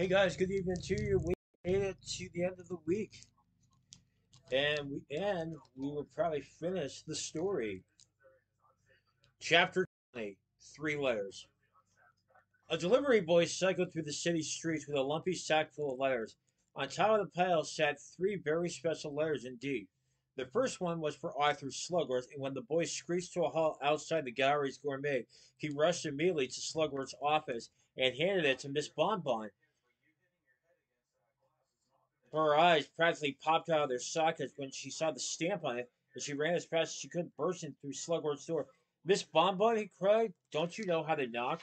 Hey guys, good evening to you. We made it to the end of the week, and we and we will probably finish the story. Chapter twenty: Three letters. A delivery boy cycled through the city streets with a lumpy sack full of letters. On top of the pile sat three very special letters indeed. The first one was for Arthur Slugworth, and when the boy screeched to a halt outside the Galeries Gourmet, he rushed immediately to Slugworth's office and handed it to Miss Bonbon. Her eyes practically popped out of their sockets when she saw the stamp on it, and she ran as fast as she could, bursting through Slugworth's door. Miss Bonbon, he cried, don't you know how to knock?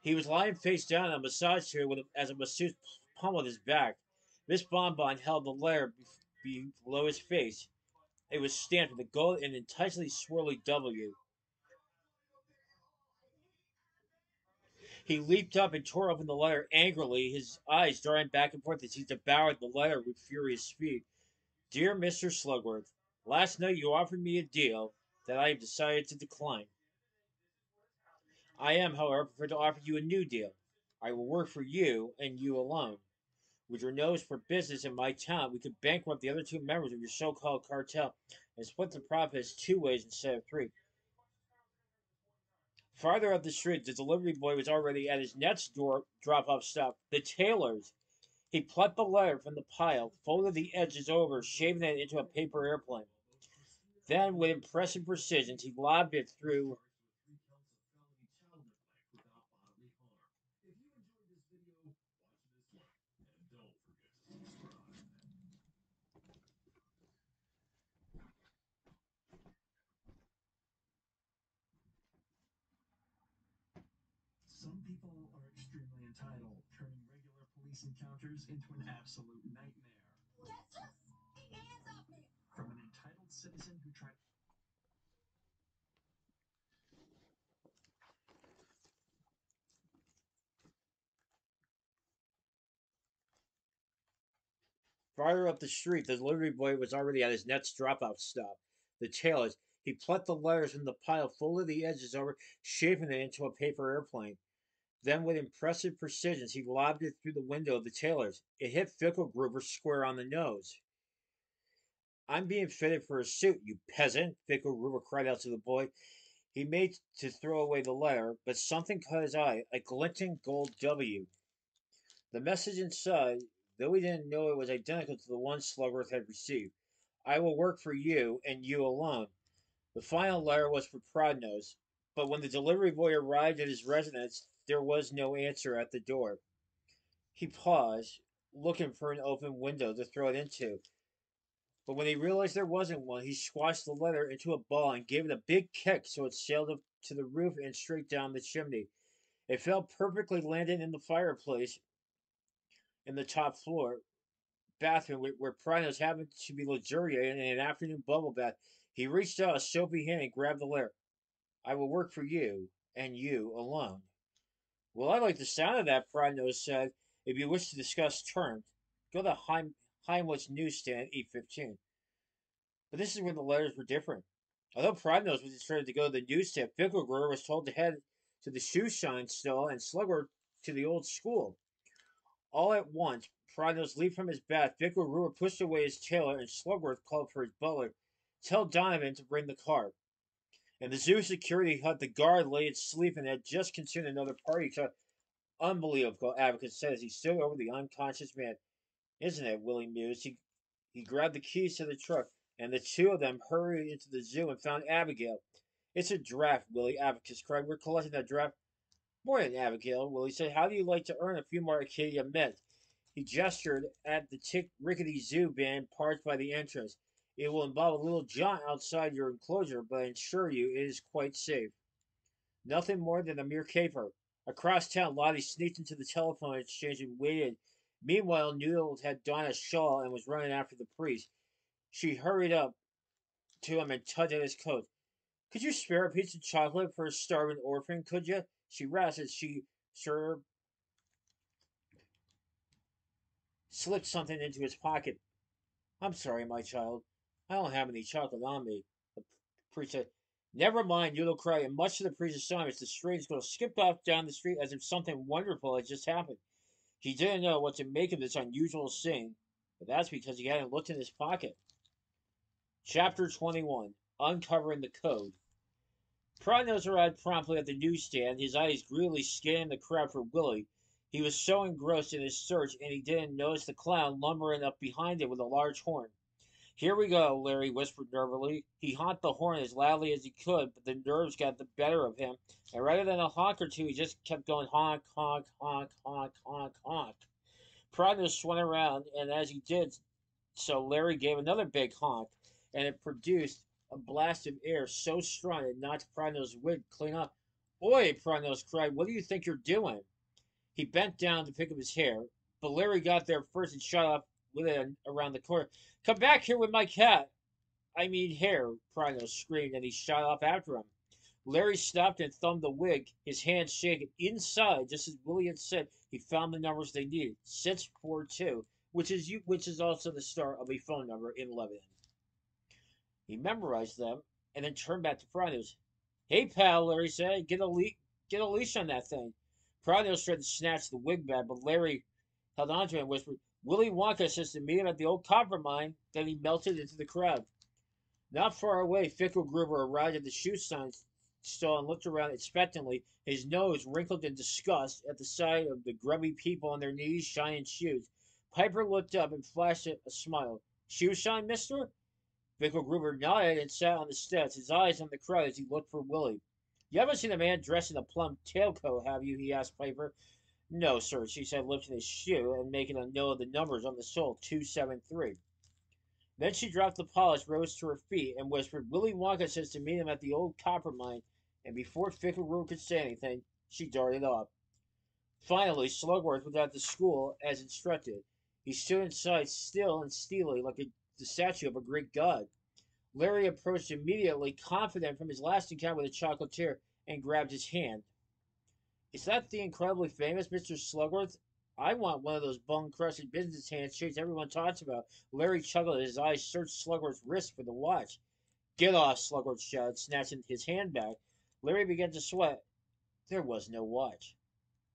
He was lying face down on a massage chair with, as a masseuse pummeled his back. Miss Bonbon held the letter below his face. It was stamped with a gold and enticingly swirly W. He leaped up and tore open the letter angrily, his eyes darting back and forth as he devoured the letter with furious speed. Dear Mr. Slugworth, last night you offered me a deal that I have decided to decline. I am, however, prepared to offer you a new deal. I will work for you and you alone. With your nose for business in my town, we could bankrupt the other two members of your so-called cartel and split the profits two ways instead of three. Farther up the street, the delivery boy was already at his next door drop-off stop, the tailor's. He plucked the letter from the pile, folded the edges over, shaving it into a paper airplane. Then, with impressive precision, he lobbed it through Some people are extremely entitled, turning regular encounters into an absolute nightmare. Get your hands off me! From an entitled citizen who tried Farther up the street, the delivery boy was already at his next drop-off stop, the tailor's. He plucked the letters from the pile, folded the edges over, shaping it into a paper airplane. Then, with impressive precision, he lobbed it through the window of the tailor's. It hit Fickelgruber square on the nose. I'm being fitted for a suit, you peasant, Fickelgruber cried out to the boy. He made to throw away the letter, but something caught his eye, a glinting gold W. The message inside, though he didn't know it was identical to the one Slugworth had received. I will work for you, and you alone. The final letter was for Prodnose, but when the delivery boy arrived at his residence, there was no answer at the door. He paused, looking for an open window to throw it into. But when he realized there wasn't one, he squashed the letter into a ball and gave it a big kick so it sailed up to the roof and straight down the chimney. It fell perfectly, landing in the fireplace in the top floor bathroom where, where happened to be luxuriating in an afternoon bubble bath. He reached out a soapy hand and grabbed the letter. I will work for you, and you alone. Well, I like the sound of that, Prodnose said. If you wish to discuss terms, go to Heim, Heimlich's newsstand, 815. But this is where the letters were different. Although Prodnose was determined to go to the newsstand, Fickelgruber was told to head to the shoe shine stall and Slugworth to the old school. All at once, Prodnose leaped from his bath. Fickelgruber pushed away his tailor, and Slugworth called for his butler. Tell Donovan to bring the car. In the zoo security hut, the guard lay asleep and had just consumed another party shot. Unbelievable, said as he stood over the unconscious man. Isn't it? Willie mused. He, he grabbed the keys to the truck, and the two of them hurried into the zoo and found Abigail. It's a draft, Willie, Abacus cried. We're collecting a draft. More than Abigail, Willie said. How do you like to earn a few more Acadia mints? He gestured at the tick rickety zoo band parked by the entrance. It will involve a little jaunt outside your enclosure, but I assure you it is quite safe. Nothing more than a mere caper. Across town, Lottie sneaked into the telephone exchange and waited. Meanwhile, Noodle had donned a shawl and was running after the priest. She hurried up to him and tugged at his coat. Could you spare a piece of chocolate for a starving orphan, could you? She rasped as she sure slipped something into his pocket. I'm sorry, my child. I don't have any chocolate on me. The priest said, Never mind, Noodle cry. And much of the priest's assignments, the strange girl skipped off down the street as if something wonderful had just happened. He didn't know what to make of this unusual scene, but that's because he hadn't looked in his pocket. Chapter 21 Uncovering the Code. Prodnose arrived promptly at the newsstand, his eyes greedily scanning the crowd for Willie. He was so engrossed in his search, and he didn't notice the clown lumbering up behind him with a large horn. Here we go, Larry whispered nervously. He honked the horn as loudly as he could, but the nerves got the better of him, and rather than a honk or two, he just kept going honk, honk, honk, honk, honk, honk. Prodnose swung around, and as he did so, Larry gave another big honk, and it produced a blast of air so strong it knocked Prodnose' wig clean off. Oi, Prodnose cried, what do you think you're doing? He bent down to pick up his hair, but Larry got there first and shot off with it around the corner. Come back here with my cat. I mean hair, Prodnose screamed, and he shot off after him. Larry stopped and thumbed the wig, his hands shaking. Inside, just as Willie had said, he found the numbers they needed. 642, which is you, which is also the start of a phone number in Lebanon. He memorized them and then turned back to Prodnose. Hey, pal, Larry said, get a, le- get a leash on that thing. Prognos tried to snatch the wig back, but Larry held onto him and whispered, Willy Wonka says to meet him at the old copper mine. Then he melted into the crowd. Not far away, Fickelgruber arrived at the shoe sign stall and looked around expectantly, his nose wrinkled in disgust at the sight of the grubby people on their knees shining shoes. Piper looked up and flashed a smile. Shoe shine, mister? Fickelgruber nodded and sat on the steps, his eyes on the crowd as he looked for Willie. You haven't seen a man dressed in a plum tailcoat, have you? he asked Piper. No, sir, she said, lifting his shoe and making a note of the numbers on the sole 273. Then she dropped the polish, rose to her feet, and whispered, Willy Wonka says to meet him at the old copper mine, and before Fickelgruber could say anything, she darted off. Finally, Slugworth was at the school as instructed. He stood inside still and steely like a, the statue of a great god. Larry approached immediately, confident from his last encounter with the chocolatier, and grabbed his hand. Is that the incredibly famous Mr. Slugworth? I want one of those bone crushing business handshakes everyone talks about. Larry chuckled as his eyes searched Slugworth's wrist for the watch. Get off, Slugworth shouted, snatching his hand back. Larry began to sweat. There was no watch.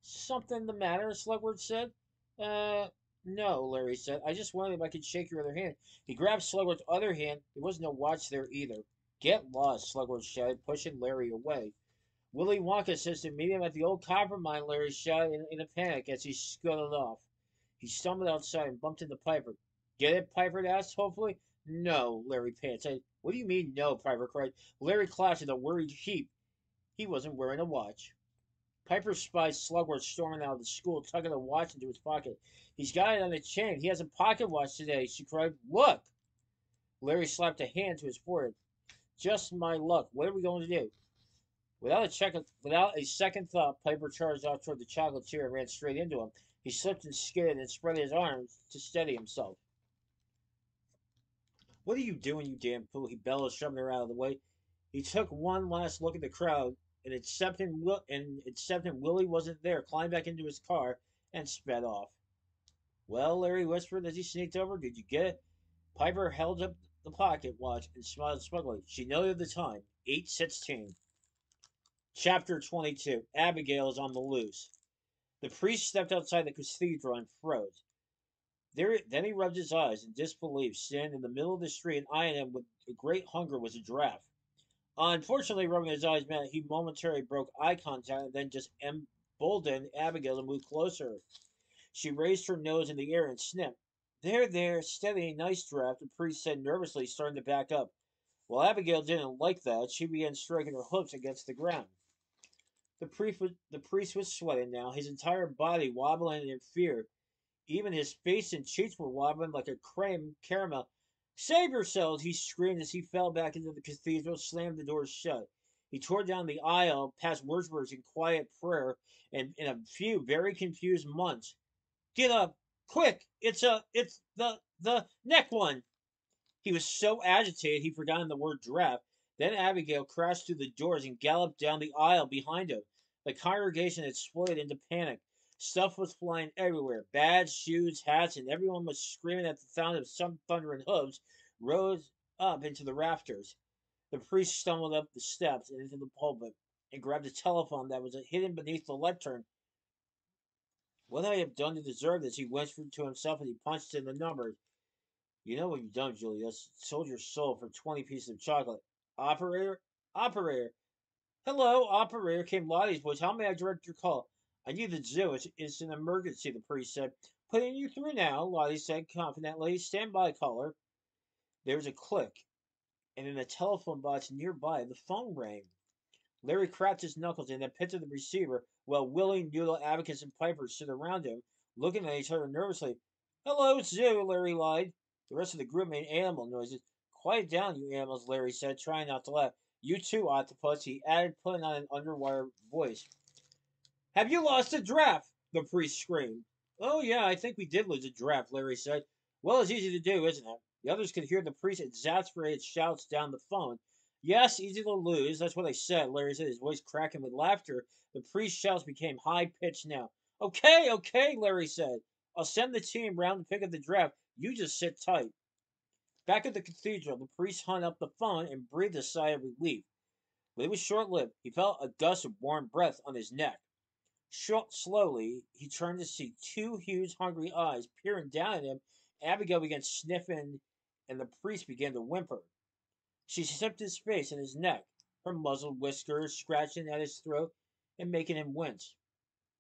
Something the matter? Slugworth said. Uh, no, Larry said. I just wondered if I could shake your other hand. He grabbed Slugworth's other hand. There was no watch there either. Get lost, Slugworth shouted, pushing Larry away. Willy Wonka says to meet him at the old copper mine, Larry shouted in, in a panic as he scuttled off. He stumbled outside and bumped into Piper. Get it? Piper asked, hopefully. No, Larry panted. What do you mean, no? Piper cried. Larry clapped in a worried heap. He wasn't wearing a watch. Piper spied Slugworth storming out of the school, tucking a watch into his pocket. He's got it on a chain. He has a pocket watch today, she cried. Look! Larry slapped a hand to his forehead. Just my luck. What are we going to do? Without a, check, without a second thought, Piper charged off toward the chocolatier and ran straight into him. He slipped and skidded and spread his arms to steady himself. What are you doing, you damn fool? He bellowed, shoving her out of the way. He took one last look at the crowd, and accepting, and accepting Willie wasn't there, climbed back into his car and sped off. Well, Larry whispered as he sneaked over, did you get it? Piper held up the pocket watch and smiled smugly. She noted the time, 8.16. Chapter 22 Abigail is on the loose. The priest stepped outside the cathedral and froze. There, then he rubbed his eyes in disbelief, standing in the middle of the street and eyeing him with great hunger was a draft. Unfortunately, rubbing his eyes meant he momentarily broke eye contact and then just emboldened Abigail to move closer. She raised her nose in the air and sniffed. There, there, steady, nice draft, the priest said nervously, starting to back up. While Abigail didn't like that, she began striking her hooves against the ground. The priest, was, the priest was sweating now, his entire body wobbling in fear. Even his face and cheeks were wobbling like a cream caramel. Save yourselves, he screamed as he fell back into the cathedral, slammed the doors shut. He tore down the aisle, past worshippers in quiet prayer, and in a few very confused months. Get up, quick! It's a, it's the, the neck one. He was so agitated he forgot the word draft. Then Abigail crashed through the doors and galloped down the aisle behind him. The congregation had split into panic. Stuff was flying everywhere. Bags, shoes, hats, and everyone was screaming at the sound of some thundering hooves rose up into the rafters. The priest stumbled up the steps and into the pulpit and grabbed a telephone that was hidden beneath the lectern. What have I have done to deserve this, he whispered to himself as he punched in the numbers. You know what you've done, Julius. Sold your soul for 20 pieces of chocolate. Operator? Operator! Hello, operator, came Lottie's voice. How may I direct your call? I need the zoo. It's, it's an emergency, the priest said. Putting you through now, Lottie said confidently. Stand by, caller. There was a click, and in the telephone box nearby, the phone rang. Larry cracked his knuckles and then picked up the receiver while Willie, Noodle, Abacus, and Piper stood around him, looking at each other nervously. Hello, Zoo, Larry lied. The rest of the group made animal noises. Quiet down, you animals, Larry said, trying not to laugh. You too, Octopus, he added, putting on an underwire voice. Have you lost a draft? The priest screamed. Oh, yeah, I think we did lose a draft, Larry said. Well, it's easy to do, isn't it? The others could hear the priest's exasperated shouts down the phone. Yes, easy to lose. That's what I said, Larry said, his voice cracking with laughter. The priest's shouts became high pitched now. Okay, okay, Larry said. I'll send the team round to pick up the draft. You just sit tight. Back at the cathedral, the priest hung up the phone and breathed a sigh of relief. But it was short lived. He felt a gust of warm breath on his neck. Short, slowly, he turned to see two huge, hungry eyes peering down at him. Abigail began sniffing, and the priest began to whimper. She sniffed his face and his neck, her muzzled whiskers scratching at his throat and making him wince.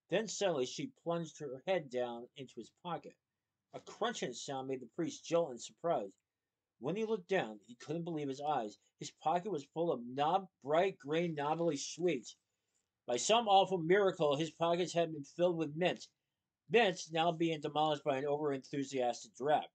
Then suddenly she plunged her head down into his pocket. A crunching sound made the priest jolt in surprise. When he looked down, he couldn't believe his eyes. His pocket was full of knob, bright green novelty sweets. By some awful miracle, his pockets had been filled with mints. Mints now being demolished by an over-enthusiastic draft.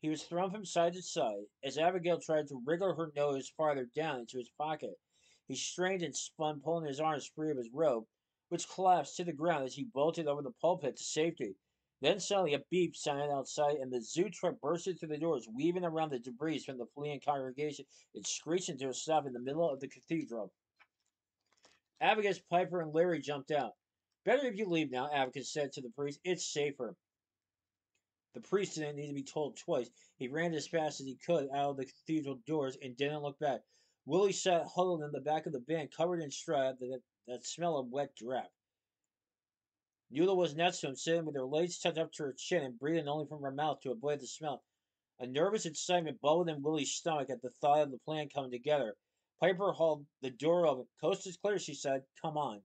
He was thrown from side to side as Abigail tried to wriggle her nose farther down into his pocket. He strained and spun, pulling his arms free of his robe, which collapsed to the ground as he bolted over the pulpit to safety. Then suddenly a beep sounded outside, and the zoo truck bursted through the doors, weaving around the debris from the fleeing congregation and screeching to a stop in the middle of the cathedral. Abacus, Piper, and Larry jumped out. Better if you leave now, Abacus said to the priest. It's safer. The priest didn't need to be told twice. He ran as fast as he could out of the cathedral doors and didn't look back. Willie sat huddled in the back of the van, covered in straw that, that smell of wet draft. Eula was next to him, sitting with her legs tucked up to her chin and breathing only from her mouth to avoid the smell. A nervous excitement bubbled in Willie's stomach at the thought of the plan coming together. Piper hauled the door open. Coast is clear, she said. Come on.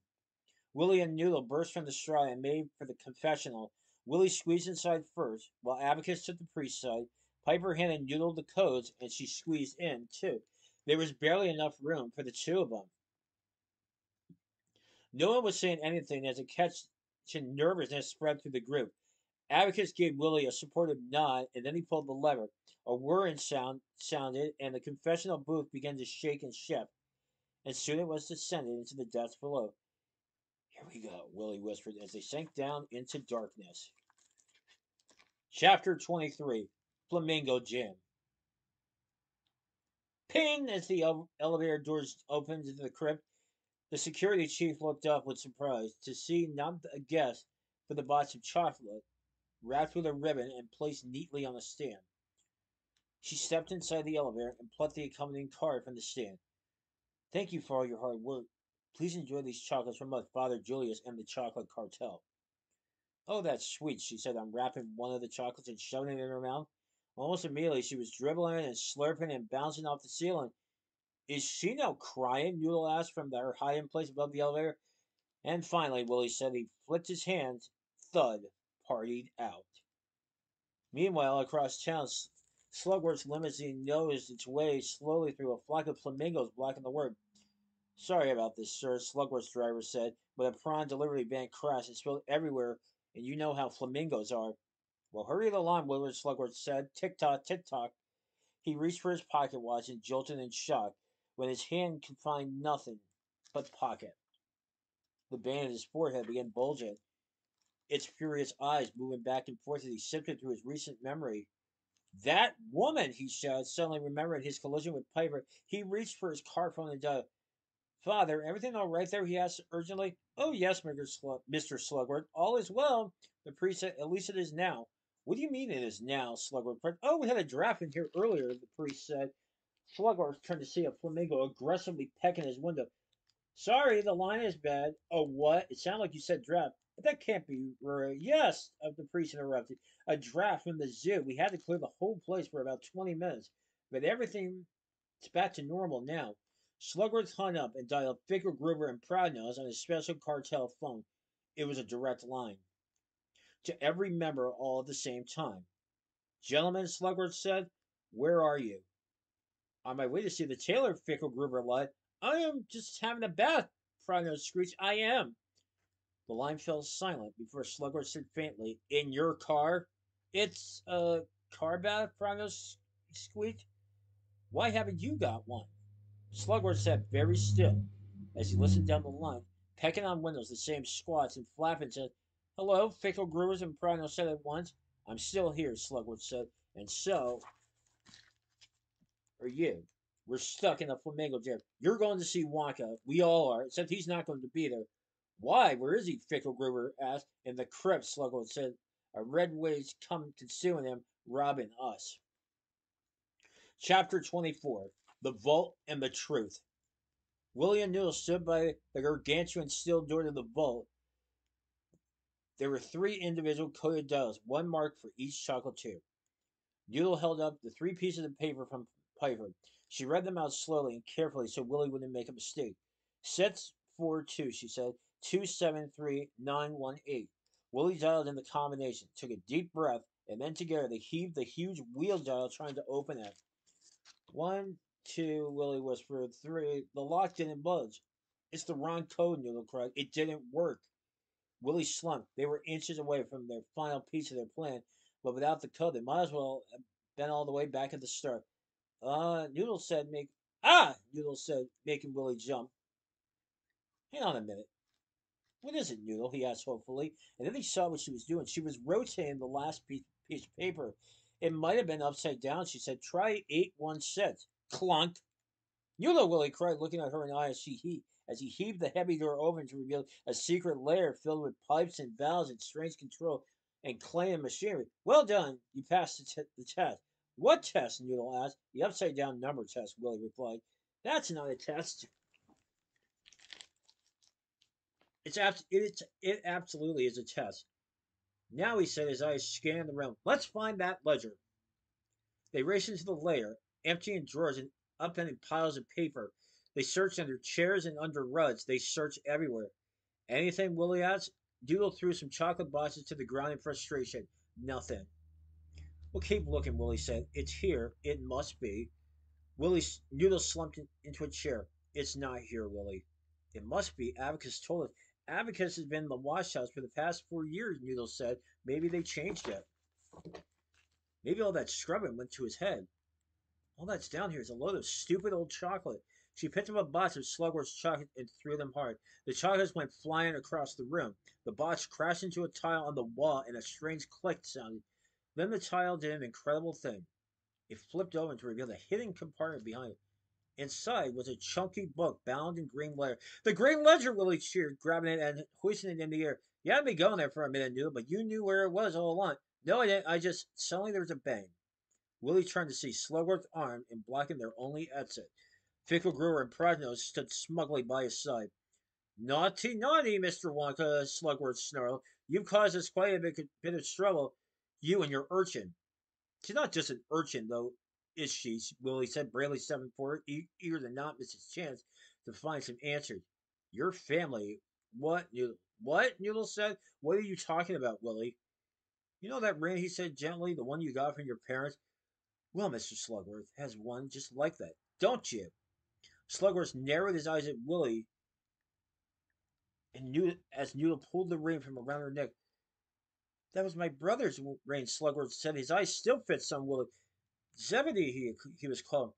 Willie and Noodle burst from the straw and made for the confessional. Willie squeezed inside first, while Abacus took the priest's side. Piper handed Noodle the codes, and she squeezed in, too. There was barely enough room for the two of them. No one was saying anything as a catch nervousness spread through the group. Abacus gave Willie a supportive nod, and then he pulled the lever. A whirring sound sounded, and the confessional booth began to shake and shift. And soon it was descended into the depths below. Here we go, Willie whispered as they sank down into darkness. Chapter 23 Flamingo Jam. Ping! As the elevator doors opened into the crypt, the security chief looked up with surprise to see not a guest, but the box of chocolate wrapped with a ribbon and placed neatly on a stand. She stepped inside the elevator and plucked the accompanying card from the stand. Thank you for all your hard work. Please enjoy these chocolates from us, Father Julius and the Chocolate Cartel. Oh, that's sweet, she said, unwrapping one of the chocolates and shoving it in her mouth. Almost immediately, she was dribbling and slurping and bouncing off the ceiling. Is she now crying? Noodle asked from her hiding place above the elevator. And finally, Willie said he flipped his hands, thud, partied out. Meanwhile, across town, Slugworth's limousine nosed its way slowly through a flock of flamingos blocking the road. Sorry about this, sir, Slugworth's driver said, but a prawn delivery van crashed and spilled everywhere, and you know how flamingos are. Well, hurry along, Willard Slugworth said. Tick tock, tick tock. He reached for his pocket watch and jolted in shock when his hand could find nothing but pocket. The band of his forehead began bulging, its furious eyes moving back and forth as he sifted through his recent memory. That woman, he shouted, suddenly remembering his collision with Piper. He reached for his car phone and dialed. Father, everything all right there? he asked urgently. Oh, yes, Mr. Slugworth. All is well. The priest said, At least it is now. What do you mean it is now? Slugworth. Oh, we had a draft in here earlier, the priest said. Slugworth turned to see a flamingo aggressively pecking his window. Sorry, the line is bad. Oh, what? It sounded like you said draft. But that can't be right. Yes, the priest interrupted. A draft from the zoo. We had to clear the whole place for about 20 minutes. But everything's back to normal now. Slugworth hung up and dialed Fickelgruber and Prodnose on his special cartel phone. It was a direct line. To every member all at the same time. Gentlemen, Slugworth said, where are you? On my way to see the tailor, Fickelgruber lied. I am just having a bath, Prodnose screeched. I am. The line fell silent before Slugworth said faintly, In your car? It's a car bath, Prodnose squeaked. Why haven't you got one? Slugworth sat very still as he listened down the line, pecking on windows the same squats and flapping said, Hello, Fickle Growers and Prodnose said at once. I'm still here, Slugworth said, and so are you. We're stuck in a flamingo jam. You're going to see Wonka. We all are, except he's not going to be there. Why? Where is he? Fickelgruber asked. In the crypt, Slugworth said. A red wave's come consuming him, robbing us. Chapter 24 The Vault and the Truth. William Noodle stood by the gargantuan steel door to the vault. There were three individual coded dials, one marked for each chocolate tube. Noodle held up the three pieces of paper from Piper. She read them out slowly and carefully so Willie wouldn't make a mistake. Sets four two, she said. 273918. Willie dialed in the combination, took a deep breath, and then together they heaved the huge wheel dial trying to open it. One, two, Willie whispered. Three. The lock didn't budge. It's the wrong code, Noodle cried. It didn't work. Willie slumped. They were inches away from their final piece of their plan, but without the code, they might as well have been all the way back at the start. Uh, Noodle said, make. Ah! Noodle said, making Willie jump. Hang on a minute. What is it, Noodle? he asked hopefully, and then he saw what she was doing. She was rotating the last piece, of paper. It might have been upside down, she said. Try 816. Clunk. Noodle, Willie cried, looking at her in the eye as, she he- as he heaved the heavy door open to reveal a secret lair filled with pipes and valves and strange control and clay machinery. Well done. You passed the, t- the test. What test? Noodle asked. The upside down number test, Willie replied. That's not a test. It's abs- it's it absolutely is a test. Now he said his eyes scanned the room. Let's find that ledger. They raced into the lair, emptying drawers and upending piles of paper. They searched under chairs and under rugs. They searched everywhere. Anything, Willie asked. Noodle threw some chocolate boxes to the ground in frustration. Nothing. Well, keep looking, Willie said. It's here. It must be. Willie Noodle slumped in, into a chair. It's not here, Willie. It must be. Abacus told us. Abacus has been in the wash house for the past four years, Noodle said. Maybe they changed it. Maybe all that scrubbing went to his head. All that's down here is a load of stupid old chocolate. She picked up a box of Slugworth's chocolate and threw them hard. The chocolates went flying across the room. The box crashed into a tile on the wall and a strange click sounded. Then the child did an incredible thing. It flipped over to reveal a hidden compartment behind it. Inside was a chunky book bound in green leather. The green ledger, Willie cheered, grabbing it and hoisting it in the air. You had me going there for a minute, Noodle, but you knew where it was all along. No, I didn't. I just suddenly there was a bang. Willie turned to see Slugworth's arm and blocking their only exit. Fickelgruber and Prodnose stood smugly by his side. Naughty, naughty, Mr. Wonka, Slugworth snarled. You've caused us quite a bit of trouble, you and your urchin. She's not just an urchin, though, is she? Willie said, stepping forward, e- eager to not miss his chance to find some answers. Your family. What? What? Noodle said. What are you talking about, Willie? You know that ring, he said gently, the one you got from your parents? Well, Mr. Slugworth has one just like that, don't you? Slugworth narrowed his eyes at Willie and knew as Noodle pulled the ring from around her neck. That was my brother's ring, Slugworth said. His eyes still fixed on Willie. Zebedee, he, he was called.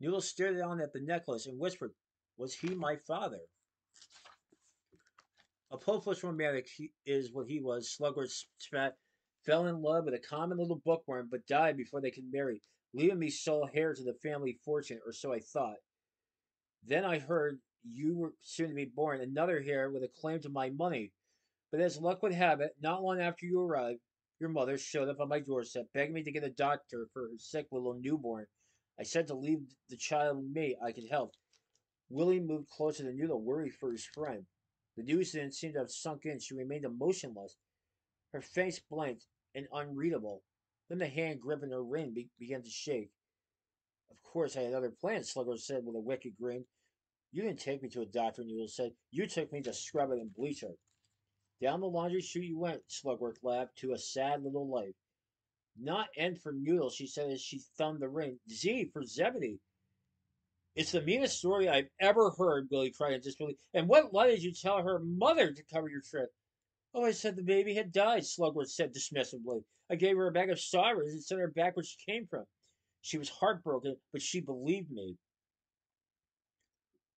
Noodle stared down at the necklace and whispered, Was he my father? A hopeless romantic he, is what he was. Slugworth spat, fell in love with a common little bookworm, but died before they could marry, leaving me sole heir to the family fortune, or so I thought. Then I heard you were soon to be born, another heir with a claim to my money. But as luck would have it, not long after you arrived, your mother showed up on my doorstep, begging me to get a doctor for her sick little newborn. I said to leave the child with me. I could help. Willie moved closer to Noodle, worried for his friend. The news didn't seem to have sunk in. She remained motionless, her face blank and unreadable. Then the hand gripping her ring be- began to shake. Of course, I had other plans, Slugworth said with a wicked grin. You didn't take me to a doctor, Noodle said. You took me to Scrubbit and Bleacher. Down the laundry chute you went, Slugworth laughed, to a sad little life. Not N for Noodle, she said as she thumbed the ring. Z for Zebedee. It's the meanest story I've ever heard, Billy cried in disbelief. And what lie did you tell her mother to cover your trip? Oh, I said the baby had died, Slugworth said dismissively. I gave her a bag of sovereigns and sent her back where she came from. She was heartbroken, but she believed me.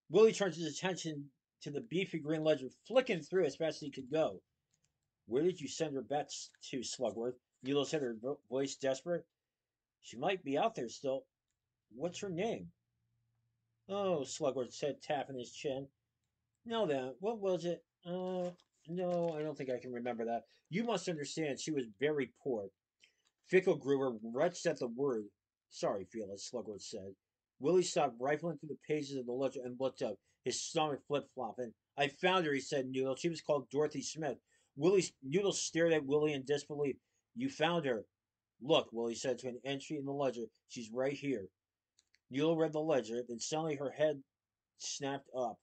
Willie turned his attention to the beefy green ledger, flicking through as fast as he could go. Where did you send her bets to, Slugworth? Nilo said, her voice desperate. She might be out there still. What's her name? Oh, Slugworth said, tapping his chin. Now then, what was it? Uh, no, I don't think I can remember that. You must understand, she was very poor. Fickelgruber retched at the word. Sorry, Felix, Slugworth said. Willie stopped rifling through the pages of the ledger and looked up, his stomach flip flopping. I found her, he said, Noodle. She was called Dorothy Smith. Willie Noodle stared at Willie in disbelief. You found her. Look, Willie said to an entry in the ledger. She's right here. Noodle read the ledger, then suddenly her head snapped up.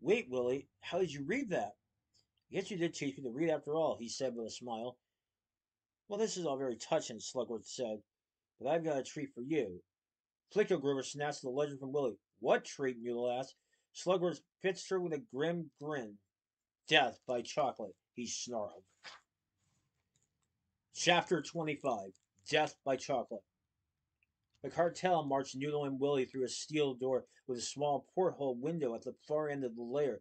Wait, Willie, how did you read that? Guess you did teach me to read after all, he said with a smile. Well, this is all very touching, Slugworth said, but I've got a treat for you. Fickelgruber snatched the ledger from Willie. What treat? Noodle asked. Slugworth pitched her with a grim grin. Death by chocolate, he snarled. Chapter 25 Death by Chocolate. The cartel marched Noodle and Willie through a steel door with a small porthole window at the far end of the lair.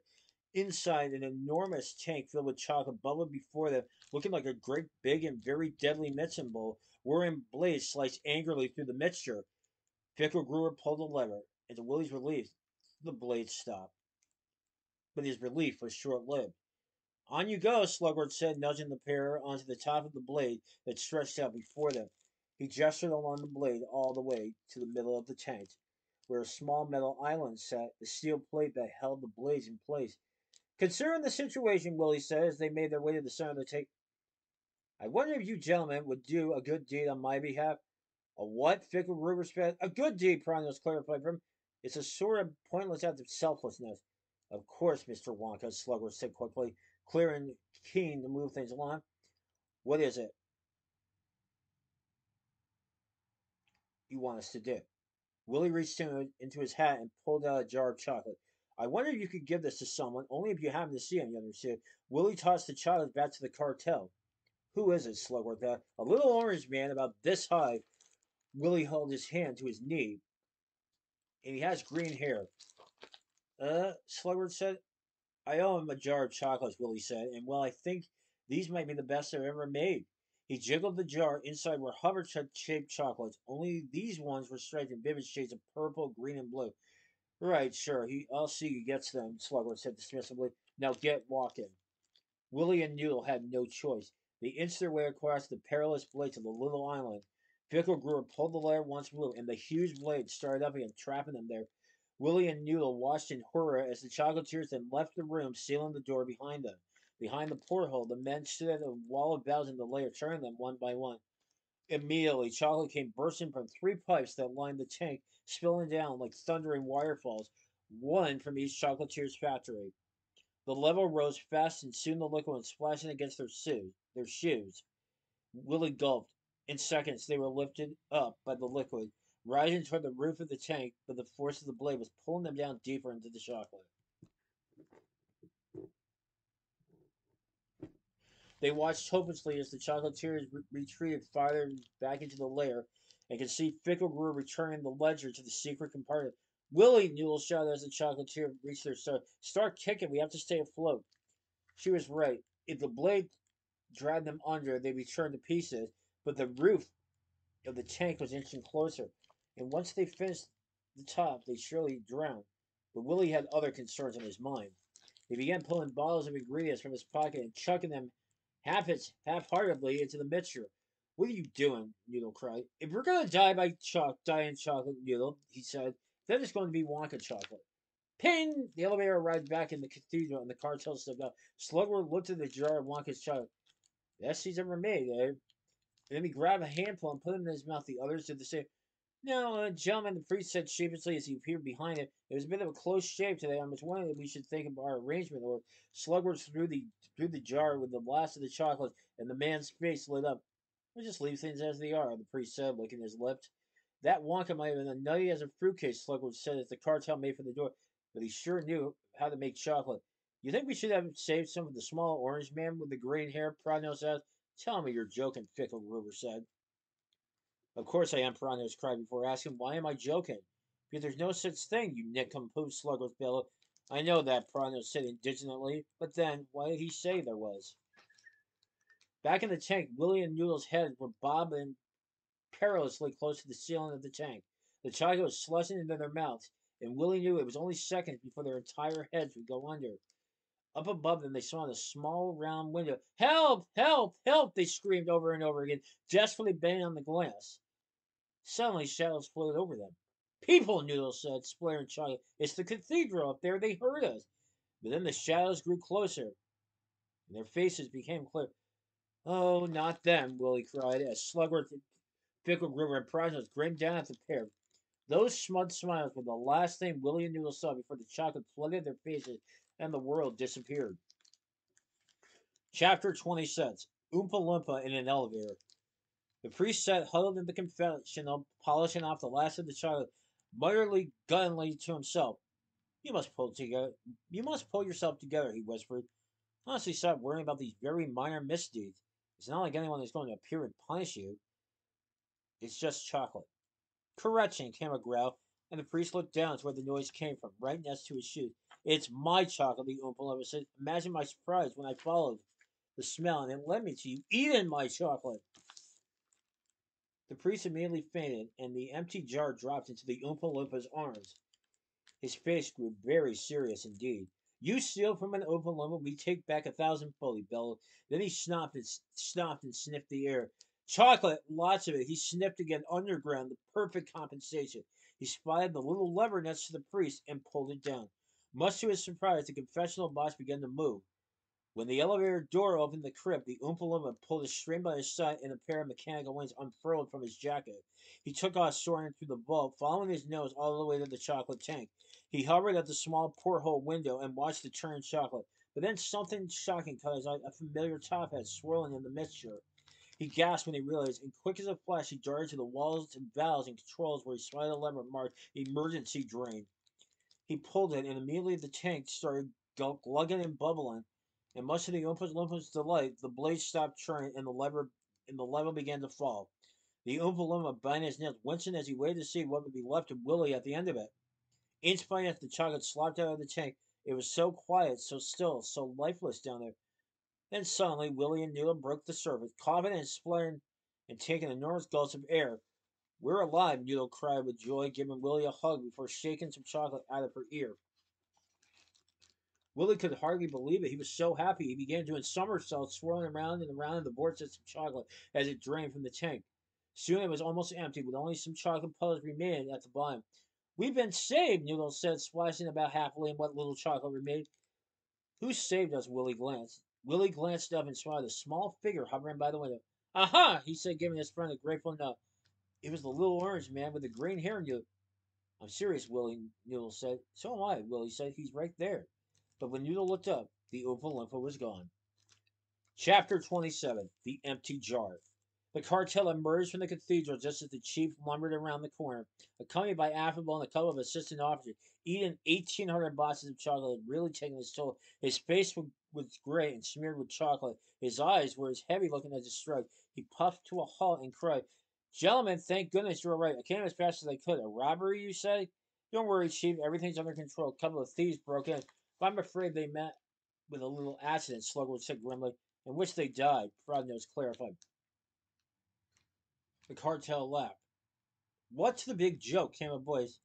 Inside, an enormous tank filled with chocolate bubbled before them, looking like a great big and very deadly medicine bowl, wherein blades sliced angrily through the mixture. Fickelgruber pulled the lever, and to Willie's relief, the blade stopped. But his relief was short lived. On you go, Slugworth said, nudging the pair onto the top of the blade that stretched out before them. He gestured along the blade all the way to the middle of the tank, where a small metal island sat, the steel plate that held the blades in place. Considering the situation, Willie said as they made their way to the center of the tank, I wonder if you gentlemen would do a good deed on my behalf. A what? Fickelgruber said. A good deed, Prodnose clarified for him. It's a sort of pointless act of selflessness. Of course, Mr. Wonka, Slugworth said quickly, clear and keen to move things along. What is it you want us to do? Willie reached into his hat and pulled out a jar of chocolate. I wonder if you could give this to someone, only if you happen to see him, you other said. Willie tossed the chocolate back to the cartel. Who is it, Slugworth. A little orange man about this high. Willie held his hand to his knee, and he has green hair. Uh, Slugworth said. I owe him a jar of chocolates, Willie said, and well, I think these might be the best I've ever made. He jiggled the jar. Inside were hover shaped chocolates. Only these ones were striped in vivid shades of purple, green, and blue. Right, sure. He, I'll see who gets them, Slugworth said dismissively. Now get walking. Willie and Noodle had no choice. They inched their way across the perilous blade to the little island. Fickelgruber pulled the lever once more, and the huge blade started up again, trapping them there. Willie and Noodle watched in horror as the chocolatiers then left the room, sealing the door behind them. Behind the porthole, the men stood at a wall of boughs in the lair, turning them one by one. Immediately, chocolate came bursting from three pipes that lined the tank, spilling down like thundering waterfalls, one from each chocolatier's factory. The level rose fast, and soon the liquid was splashing against their, shoes, their shoes. Willie gulped. In seconds, they were lifted up by the liquid, rising toward the roof of the tank, but the force of the blade was pulling them down deeper into the chocolate. They watched hopelessly as the chocolatiers re- retreated farther back into the lair and could see Fickelgruber returning the ledger to the secret compartment. Willie, Noodle shouted as the chocolatier reached their side. Start kicking, we have to stay afloat. She was right. If the blade dragged them under, they'd be turned to pieces, but the roof of the tank was inching closer, and once they finished the top, they'd surely drown. But Willie had other concerns on his mind. He began pulling bottles of ingredients from his pocket and chucking them half half-heartedly into the mixture. What are you doing? Noodle cried. If we're gonna die by choc die in chocolate, Noodle, he said, then it's going to be Wonka chocolate. Ping! The elevator arrived back in the cathedral and the cartel stepped out. Slugworth looked at the jar of Wonka's chocolate. Best he's ever made, eh? Then he grabbed a handful and put it in his mouth. The others did the same. No, uh, gentlemen, the priest said sheepishly as he appeared behind it. It was a bit of a close shave today. I was wondering if we should think of our arrangement. Or Slugworth threw the threw the jar with the last of the chocolate, and the man's face lit up. We'll just leave things as they are, the priest said, licking his lips. That Wonka might have been as nutty as a fruitcake, Slugworth said as the cartel made for the door, but he sure knew how to make chocolate. You think we should have saved some of the small orange man with the green hair? Prodnose asked. Tell me you're joking, Fickelgruber said. Of course I am, Prodnose cried before asking, Why am I joking? Because there's no such thing, you nincompoop, Slugworth bellowed. I know that, Prodnose said indignantly, but then, why did he say there was? Back in the tank, Willie and Noodle's heads were bobbing perilously close to the ceiling of the tank. The chocolate was slushing into their mouths, and Willie knew it was only seconds before their entire heads would go under. Up above them, they saw a small round window. Help! Help! Help! They screamed over and over again, desperately banging on the glass. Suddenly, shadows floated over them. People, Noodles said, splattering chocolate. It's the cathedral up there. They heard us. But then the shadows grew closer, and their faces became clear. Oh, not them, Willie cried, as Slugworth, Fickle River, and Prodnose grinned down at the pair. Those smug smiles were the last thing Willie and Noodle saw before the chocolate flooded their faces and the world disappeared. Chapter 26 Oompa Loompa in an Elevator. The priest sat huddled in the confessional, polishing off the last of the chocolate, mutteringly guttingly to himself. You must pull together. You must pull yourself together, he whispered. Honestly, stop worrying about these very minor misdeeds. It's not like anyone is going to appear and punish you. It's just chocolate. Correction, came a growl, and the priest looked down to where the noise came from, right next to his shoes. It's my chocolate, the Oompa Loompa said. Imagine my surprise when I followed the smell and it led me to you eating my chocolate. The priest immediately fainted, and the empty jar dropped into the Oompa Loompa's arms. His face grew very serious indeed. You steal from an Oompa Loompa, we take back a thousand fully, bellowed. Then he snopped and, stopped and sniffed the air. Chocolate, lots of it. He sniffed again underground, the perfect compensation. He spotted the little lever next to the priest and pulled it down. Much to his surprise, the confessional box began to move. When the elevator door opened the crypt, the Oompa Loompa pulled a string by his side and a pair of mechanical wings unfurled from his jacket. He took off soaring through the vault, following his nose all the way to the chocolate tank. He hovered at the small porthole window and watched the churned chocolate. But then something shocking caught his eye, a familiar top hat swirling in the mixture. He gasped when he realized, and quick as a flash, he darted to the walls and valves and controls where he spied a lever marked emergency drain. He pulled it, and immediately the tank started glugging and bubbling. And much to the Oompa Loompa's delight, the blade stopped churning, and the lever and the lever began to fall. The Oompa Loompa banged his nails, wincing as he waited to see what would be left of Willie at the end of it. Inch by inch, the chocolate slopped out of the tank. It was so quiet, so still, so lifeless down there. Then suddenly, Willie and Noodle broke the surface, coughing and spluttering and taking enormous gulps of air. We're alive, Noodle cried with joy, giving Willie a hug before shaking some chocolate out of her ear. Willie could hardly believe it. He was so happy. He began doing somersaults, swirling around and around in the vortex of chocolate as it drained from the tank. Soon it was almost empty, with only some chocolate puddles remaining at the bottom. We've been saved, Noodle said, splashing about happily in what little chocolate remained. Who saved us? Willie glanced. Willie glanced up and saw a small figure hovering by the window. Aha! he said, giving his friend a grateful nod. It was the little orange man with the green hair, Noodle. I'm serious, Willie, Noodle said. So am I, Willie said. He's right there. But when Noodle looked up, the Oompa was gone. Chapter 27 The Empty Jar. The cartel emerged from the cathedral just as the chief lumbered around the corner, accompanied by Affable and a couple of assistant officers, eating 1,800 boxes of chocolate, really taking his toll. His face was gray and smeared with chocolate. His eyes were as heavy looking as a strike. He puffed to a halt and cried, Gentlemen, thank goodness you're all right. I came as fast as I could. A robbery, you say? Don't worry, Chief. Everything's under control. A couple of thieves broke in. But I'm afraid they met with a little accident, Slugworth said grimly, in which they died, Nose clarified. The cartel laughed. What's the big joke? came a voice,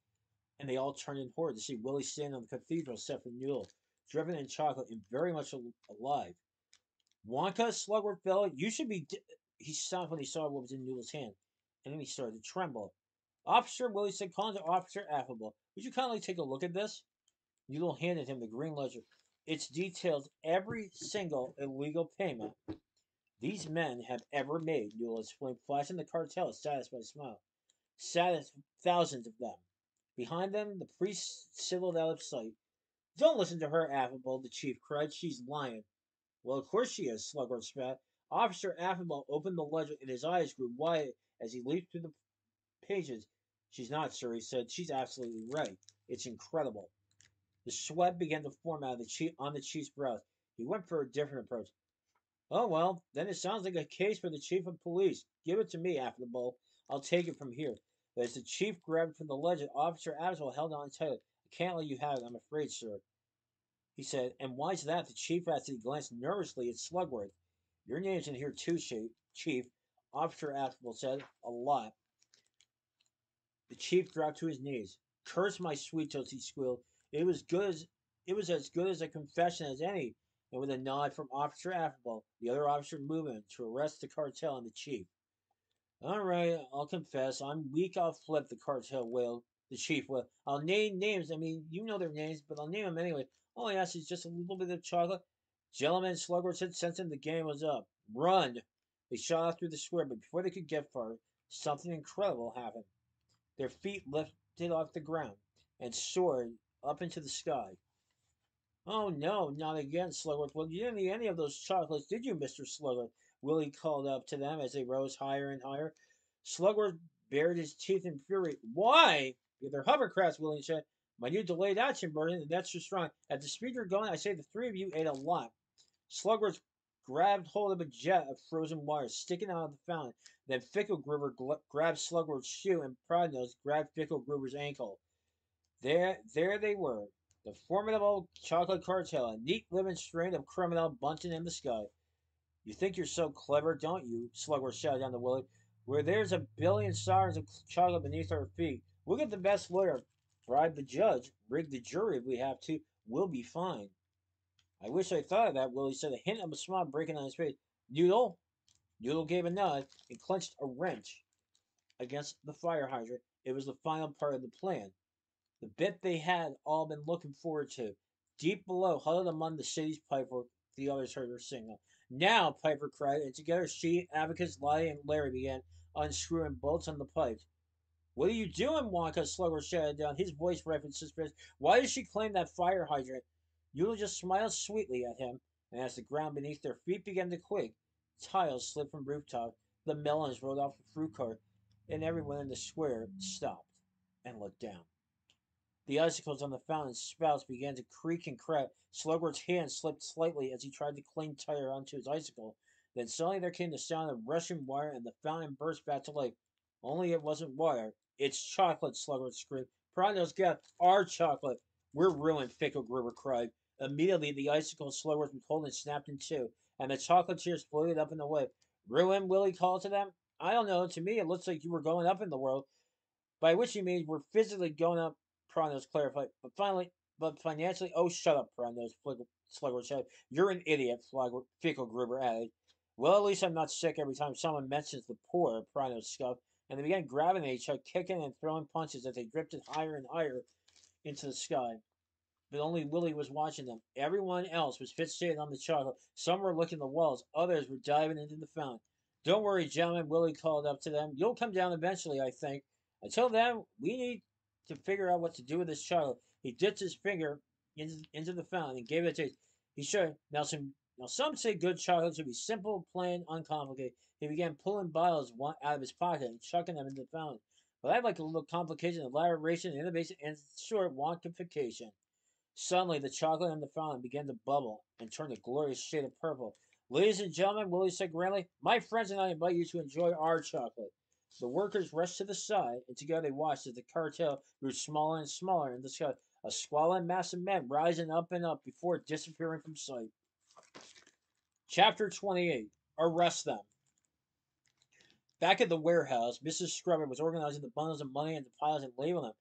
and they all turned in horror to see Willie standing on the cathedral step from Noodle, driven in chocolate and very much alive. Wonka, Slugworth fellow, you should be. he stopped when he saw what was in Noodle's hand, and he started to tremble. Officer Willie said, calling to Officer Affable, would you kindly take a look at this? Noodle handed him the green ledger. It's details every single illegal payment these men have ever made, Noodle explained, flashing the cartel a satisfied smile. Satis- thousands of them. Behind them, the priest sidled out of sight. Don't listen to her, Affable, the chief cried. She's lying. Well, of course she is, Slugworth spat. Officer Affable opened the ledger and his eyes grew wide as he leafed through the pages. She's not, sir, he said. She's absolutely right. It's incredible. The sweat began to form out of the chief, on the chief's brows. He went for a different approach. Oh, well, then it sounds like a case for the chief of police. Give it to me, after the Affable. I'll take it from here. As the chief grabbed from the ledger, Officer Affable held on tightly. I can't let you have it, I'm afraid, sir. He said, and why's that? The chief asked. He glanced nervously at Slugworth. Your name's in here too, Chief. Officer Affable said, a lot. The chief dropped to his knees. Curse my sweet toast, he squealed. It was good as it was as good as a confession as any. And with a nod from Officer Affable, the other officer moved in to arrest the cartel and the chief. All right, I'll confess. I'm weak. I'll flip the cartel wailed. The chief will. I'll name names. I mean, you know their names, but I'll name them anyway. All I ask is just a little bit of chocolate. Gentlemen, Slugworth said, sensing the game was up. Run! They shot off through the square, but before they could get far, something incredible happened. Their feet lifted off the ground and soared up into the sky. Oh no, not again, Slugworth. Well, you didn't eat any of those chocolates, did you, Mr. Slugworth? Willie called up to them as they rose higher and higher. Slugworth bared his teeth in fury. Why? They're hovercrafts, Willie said. My new delayed action version, and that's too strong. At the speed you're going, I say the three of you ate a lot. Slugworth grabbed hold of a jet of frozen water sticking out of the fountain. Then Fickelgruber gl- grabbed Slugworth's shoe, and Prodnose grabbed Fickelgruber's ankle. There, there they were, the formidable chocolate cartel, a neat living strain of criminal bunting in the sky. You think you're so clever, don't you? Slugworth shouted down to Willie. Where there's a billion sovereigns of chocolate beneath our feet, we'll get the best lawyer, bribe the judge, rig the jury if we have to. We'll be fine. I wish I thought of that, Willie said, a hint of a smile breaking on his face. Noodle? Noodle gave a nod and clenched a wrench against the fire hydrant. It was the final part of the plan. The bit they had all been looking forward to. Deep below, huddled among the city's pipework, the others heard her sing. Now, Piper cried, and together she, Abacus, Lottie, and Larry began unscrewing bolts on the pipes. What are you doing? Wonka Slugworth shouted down, his voice with suspense. Why does she claim that fire hydrant? Yule just smiled sweetly at him, and as the ground beneath their feet began to quake, tiles slid from rooftop, the melons rolled off the fruit cart, and everyone in the square stopped and looked down. The icicles on the fountain spouts began to creak and crack. Slugworth's hand slipped slightly as he tried to cling tighter onto his icicle. Then suddenly there came the sound of rushing wire, and the fountain burst back to life. Only it wasn't water. It's chocolate, Slugworth screamed. Prodnose got our chocolate. We're ruined, Fickelgruber cried. Immediately, the icicle Slugworth was and snapped in two, and the chocolatiers floated up in the wave. Ruin, Willie called to them. I don't know. To me, it looks like you were going up in the world. By which he means we're physically going up Prodnose clarified, but finally, but financially, oh, shut up, Prodnose, Slugworth said. You're an idiot, Fickelgruber added. Well, at least I'm not sick every time someone mentions the poor, Prodnose scoffed, and they began grabbing at each other, kicking and throwing punches as they drifted higher and higher into the sky. But only Willie was watching them. Everyone else was fixated on the chocolate. Some were looking the walls, others were diving into the fountain. Don't worry, gentlemen, Willie called up to them. You'll come down eventually, I think. Until then, we need to figure out what to do with this chocolate. He dipped his finger into, into the fountain and gave it a taste. He showed now some now some say good chocolate should be simple, plain, uncomplicated. He began pulling bottles one out of his pocket and chucking them into the fountain. But I'd like a little complication, elaboration, innovation, and short wonkification. Suddenly, the chocolate in the fountain began to bubble and turn a glorious shade of purple. Ladies and gentlemen, Willie said grandly, my friends and I invite you to enjoy our chocolate. The workers rushed to the side, and together they watched as the cartel grew smaller and smaller in the sky, a squalid mass of men rising up and up before disappearing from sight. Chapter 28 Arrest Them. Back at the warehouse, Mrs. Scrubbit was organizing the bundles of money and labeling them.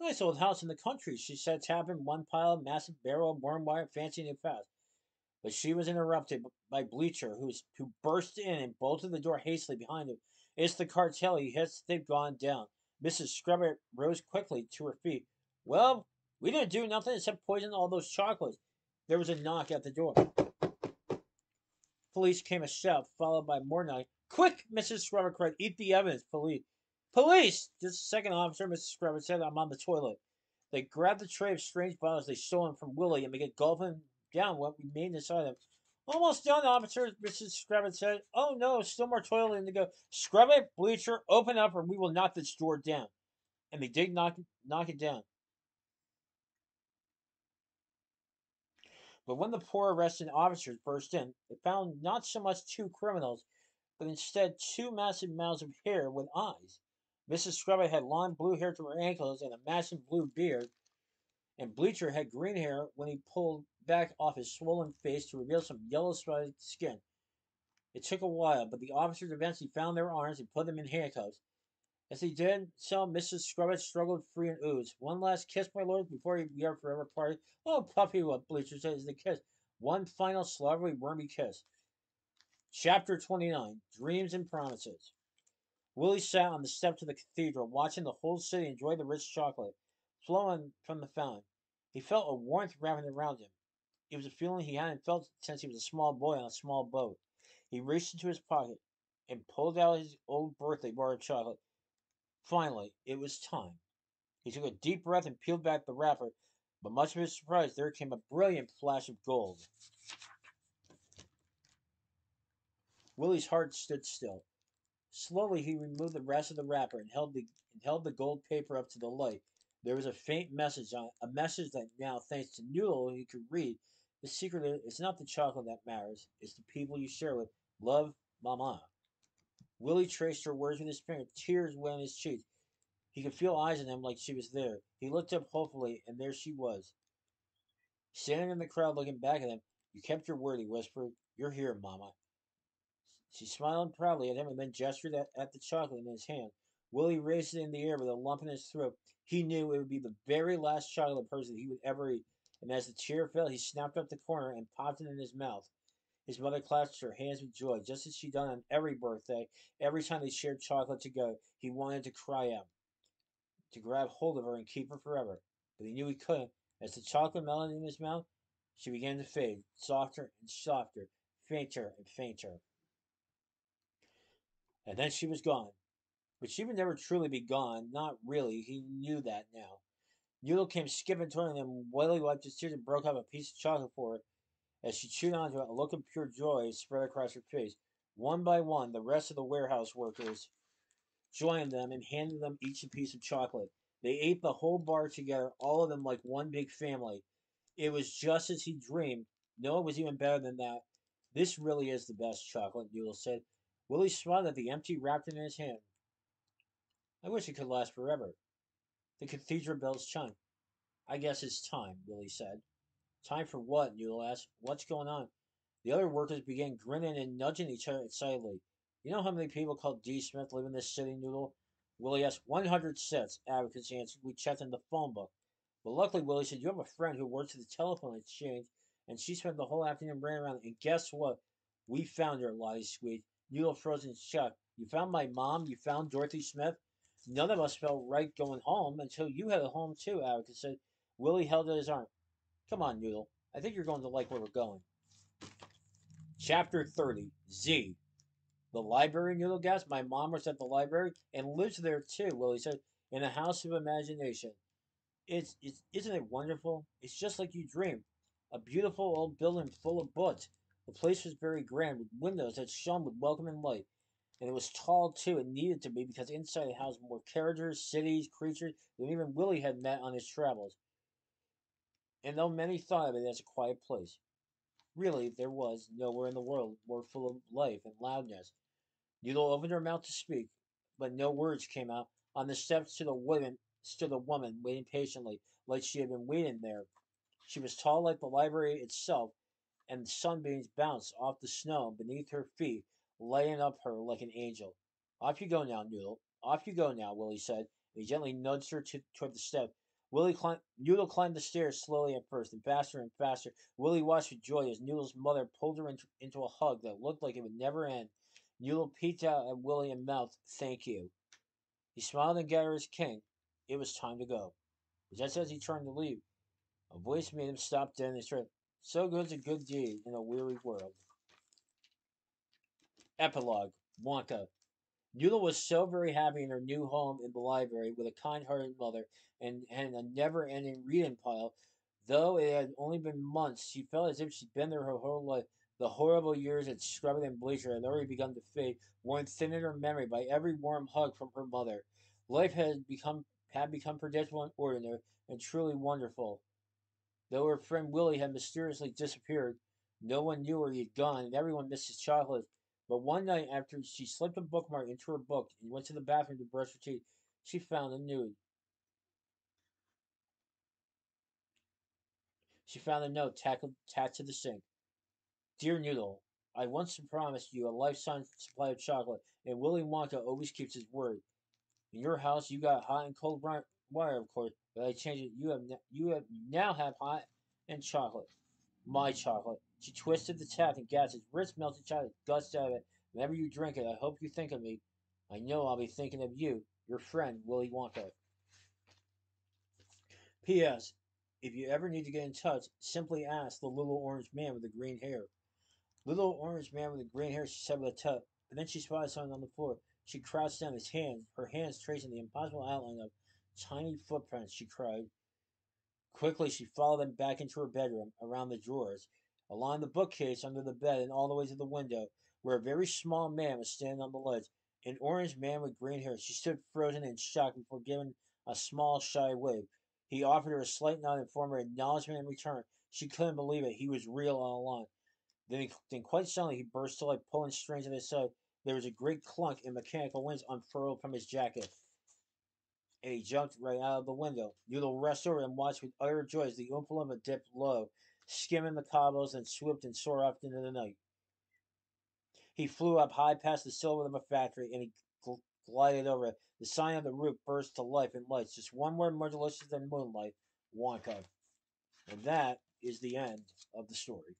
Nice old house in the country, she said, tapping one pile, of massive barrel of worm wire, fancy and fast. But she was interrupted by Bleacher, who's, who burst in and bolted the door hastily behind him. It's the cartel. He has they've gone down. Mrs. Scrubbit rose quickly to her feet. Well, we didn't do nothing except poison all those chocolates. There was a knock at the door. Police came a shout, followed by more knocking. Quick, Mrs. Scrubbit cried. Eat the evidence, police. Police! Just a second, officer, Mrs. Scrubbit said. I'm on the toilet. They grabbed the tray of strange bottles they stolen from Willie and began gulping down what remained inside them. Almost done, officer, Mrs. Scrubbit said. Oh no, still more toilet to go. Scrubbit, bleacher, open up, or we will knock this door down. And they did knock, knock it down. But when the poor arrested officers burst in, they found not so much two criminals, but instead two massive mounds of hair with eyes. Mrs. Scrubbit had long blue hair to her ankles and a massive blue beard, and Bleacher had green hair when he pulled back off his swollen face to reveal some yellow spotted skin. It took a while, but the officers eventually found their arms and put them in handcuffs. As they did so, Mrs. Scrubbit struggled free and oozed. One last kiss, my lord, before we are forever parted. Oh, puppy, what Bleacher says the kiss. One final slobbery, wormy kiss. Chapter 29 Dreams and Promises. Willie sat on the steps of the cathedral, watching the whole city enjoy the rich chocolate flowing from the fountain. He felt a warmth wrapping around him. It was a feeling he hadn't felt since he was a small boy on a small boat. He reached into his pocket and pulled out his old birthday bar of chocolate. Finally, it was time. He took a deep breath and peeled back the wrapper, but much to his surprise, there came a brilliant flash of gold. Willie's heart stood still. Slowly, he removed the rest of the wrapper and held the and held the gold paper up to the light. There was a faint message on a message that now, thanks to Noodle, he could read. The secret is not the chocolate that matters; it's the people you share with. Love, Mama. Willie traced her words with his finger. Tears wet on his cheeks. He could feel eyes on him like she was there. He looked up hopefully, and there she was. Standing in the crowd looking back at him. You kept your word, he whispered. You're here, Mama. She smiled proudly at him and then gestured at, at the chocolate in his hand. Willie raised it in the air with a lump in his throat. He knew it would be the very last chocolate person he would ever eat, and as the tear fell, he snapped up the corner and popped it in his mouth. His mother clasped her hands with joy, just as she'd done on every birthday. Every time they shared chocolate together, he wanted to cry out, to grab hold of her and keep her forever. But he knew he couldn't. As the chocolate melted in his mouth, she began to fade, softer and softer, fainter and fainter. And then she was gone. But she would never truly be gone. Not really. He knew that now. Noodle came skipping toward him, and Willie wiped his tears and broke off a piece of chocolate for her. As she chewed onto it, a look of pure joy spread across her face. One by one, the rest of the warehouse workers joined them and handed them each a piece of chocolate. They ate the whole bar together, all of them like one big family. It was just as he dreamed. No, it was even better than that. This really is the best chocolate, Noodle said. Willie smiled at the empty wrapped in his hand. I wish it could last forever. The cathedral bells chimed. I guess it's time, Willie said. Time for what? Noodle asked. What's going on? The other workers began grinning and nudging each other excitedly. You know how many people called D. Smith live in this city, Noodle? Willie asked. One hundred six, Abacus answered. We checked in the phone book. But luckily, Willie said, you have a friend who works at the telephone exchange, and she spent the whole afternoon running around. And guess what? We found her, Lottie squeaked. Noodle froze in shock. You found my mom? You found Dorothy Smith? None of us felt right going home until you headed home too, Abacus said. Willie held out his arm. Come on, Noodle. I think you're going to like where we're going. Chapter 30 Z. The library, Noodle gasped. My mom was at the library and lives there too, Willie said, in a house of imagination. It's, it's isn't it wonderful? It's just like you dreamed. A beautiful old building full of books. The place was very grand, with windows that shone with welcoming light. And it was tall too, and needed to be because inside it housed more characters, cities, creatures than even Willie had met on his travels. And though many thought of it as a quiet place, really there was nowhere in the world more full of life and loudness. Noodle opened her mouth to speak, but no words came out. On the steps to the woman stood a woman, waiting patiently, like she had been waiting there. She was tall like the library itself, and the sunbeams bounced off the snow beneath her feet, lighting up her like an angel. Off you go now, Noodle. Off you go now, Willie said, and he gently nudged her to, toward the step. Willie climbed, Noodle climbed the stairs slowly at first, and faster and faster. Willie watched with joy as Noodle's mother pulled her into, into a hug that looked like it would never end. Noodle peeked out at Willie and mouthed, "Thank you." He smiled and gathered his king. It was time to go. Just as he turned to leave, a voice made him stop dead in his tracks. So goes a good deed in a weary world. Epilogue Wonka. Noodle was so very happy in her new home in the library with a kind hearted mother and, and a never ending reading pile. Though it had only been months, she felt as if she'd been there her whole life. The horrible years at scrubbing and bleacher had already begun to fade, worn thin in her memory by every warm hug from her mother. Life had become had become predictable and ordinary, and truly wonderful. Though her friend Willie had mysteriously disappeared, no one knew where he had gone, and everyone missed his chocolate. But one night, after she slipped a bookmark into her book and went to the bathroom to brush her teeth, she found a nude. She found a note tackled, tacked to the sink. Dear Noodle, I once promised you a lifetime supply of chocolate, and Willy Wonka always keeps his word. In your house, you got hot and cold wire, of course, but I changed it. You have you have now have hot and chocolate. My chocolate. She twisted the tap and gasped as rich melted chocolate gushed out of it. Whenever you drink it, I hope you think of me. I know I'll be thinking of you, your friend, Willy Wonka. P.S. If you ever need to get in touch, simply ask the little orange man with the green hair. Little orange man with the green hair, she said with a tut, and then she spotted something on the floor. She crouched down his hand, her hands tracing the impossible outline of tiny footprints, she cried. Quickly, she followed them back into her bedroom, around the drawers, along the bookcase, under the bed, and all the way to the window, where a very small man was standing on the ledge. An orange man with green hair. She stood frozen in shock before giving a small, shy wave. He offered her a slight nod and form her acknowledgement in return. She couldn't believe it. He was real all along. Then, then quite suddenly, he burst to life, pulling strings at his side. There was a great clunk, and mechanical wings unfurled from his jacket. And he jumped right out of the window. Noodle rushed over and watched with utter joy as the Oompa Loompa dipped low, skimming the cobbles, and swooped and soared off into the night. He flew up high past the silver of a factory, and he gl- glided over it. The sign on the roof burst to life and lights. Just one word more delicious than moonlight, Wonka. And that is the end of the story.